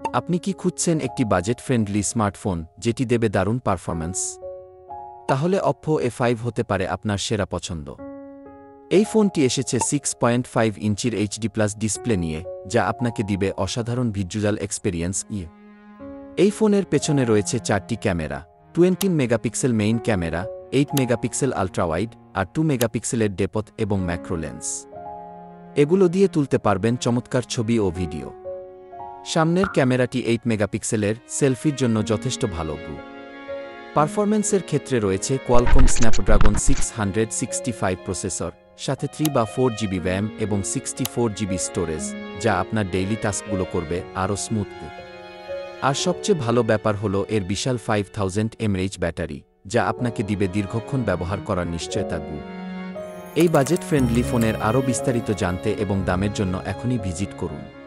আপনি কি খুঁজছেন একটি বাজেট ফ্রেন্ডলি স্মার্টফোন যেটি দেবে দারুণ পারফরম্যান্স? তাহলে অপ্পো এ ফাইভ হতে পারে আপনার সেরা পছন্দ। এই ফোনটি এসেছে সিক্স পয়েন্ট ফাইভ ইঞ্চির এইচডি প্লাস ডিসপ্লে নিয়ে, যা আপনাকে দিবে অসাধারণ ভিজুয়াল এক্সপেরিয়েন্স ইয়ে। এই ফোনের পেছনে রয়েছে চারটি camera twenty megapixel main camera eight megapixel ultrawide আর টু মেগাপিক্সেলের ডেপথ এবং ম্যাক্রোলেন্স এগুলো দিয়ে তুলতে পারবেন চমৎকার ছবি ও ভিডিও সামনের ক্যামেরাটি এইট মেগাপিক্সেলের সেলফির জন্য যথেষ্ট ভালো। পারফরম্যান্সের ক্ষেত্রে রয়েছে Qualcomm Snapdragon six hundred sixty five processor সাথে থ্রি বা ফোর জিবি র্যাম এবং সিক্সটি ফোর জিবি স্টোরেজ যা আপনার ডেইলি টাস্কগুলো করবে আরও স্মুথ আর সবচেয়ে ভালো ব্যাপার হলো এর বিশাল ফাইভ থাউজেন্ড এমএইচ ব্যাটারি, যা আপনাকে দিবে দীর্ঘক্ষণ ব্যবহার করার নিশ্চয়তা গু। এই বাজেট ফ্রেন্ডলি ফোনের আরও বিস্তারিত জানতে এবং দামের জন্য এখনই ভিজিট করুন।